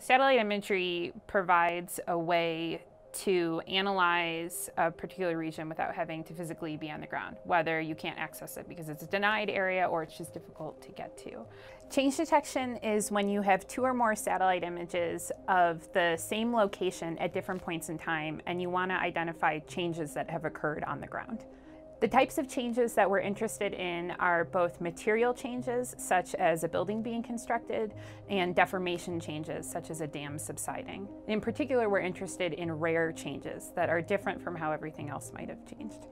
Satellite imagery provides a way to analyze a particular region without having to physically be on the ground, whether you can't access it because it's a denied area or it's just difficult to get to. Change detection is when you have two or more satellite images of the same location at different points in time and you want to identify changes that have occurred on the ground. The types of changes that we're interested in are both material changes, such as a building being constructed, and deformation changes, such as a dam subsiding. In particular, we're interested in rare changes that are different from how everything else might have changed.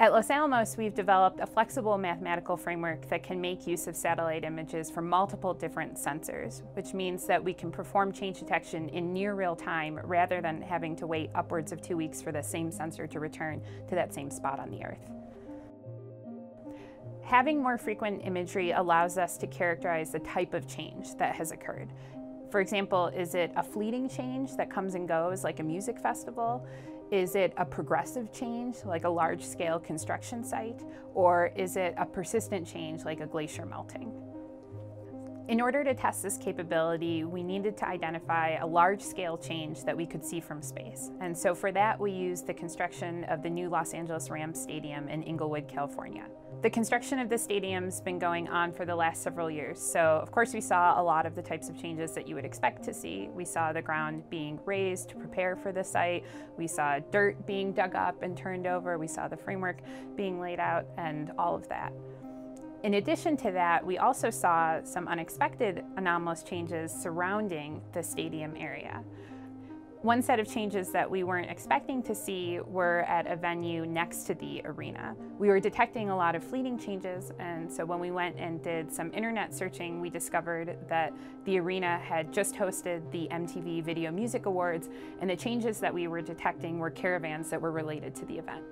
At Los Alamos, we've developed a flexible mathematical framework that can make use of satellite images from multiple different sensors, which means that we can perform change detection in near real time rather than having to wait upwards of two weeks for the same sensor to return to that same spot on the Earth. Having more frequent imagery allows us to characterize the type of change that has occurred. For example, is it a fleeting change that comes and goes like a music festival? Is it a progressive change, like a large scale construction site? Or is it a persistent change, like a glacier melting? In order to test this capability, we needed to identify a large-scale change that we could see from space. And so for that, we used the construction of the new Los Angeles Rams Stadium in Inglewood, California. The construction of the stadium's been going on for the last several years, so of course we saw a lot of the types of changes that you would expect to see. We saw the ground being raised to prepare for the site, we saw dirt being dug up and turned over, we saw the framework being laid out, and all of that. In addition to that, we also saw some unexpected anomalous changes surrounding the stadium area. One set of changes that we weren't expecting to see were at a venue next to the arena. We were detecting a lot of fleeting changes, and so when we went and did some internet searching, we discovered that the arena had just hosted the MTV Video Music Awards, and the changes that we were detecting were caravans that were related to the event.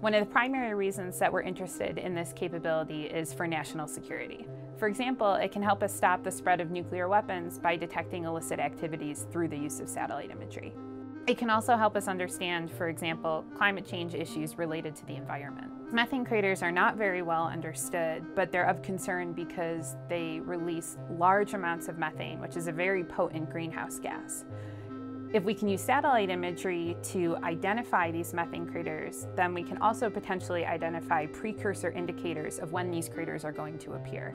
One of the primary reasons that we're interested in this capability is for national security. For example, it can help us stop the spread of nuclear weapons by detecting illicit activities through the use of satellite imagery. It can also help us understand, for example, climate change issues related to the environment. Methane craters are not very well understood, but they're of concern because they release large amounts of methane, which is a very potent greenhouse gas. If we can use satellite imagery to identify these methane craters, then we can also potentially identify precursor indicators of when these craters are going to appear.